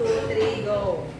Rodrigo.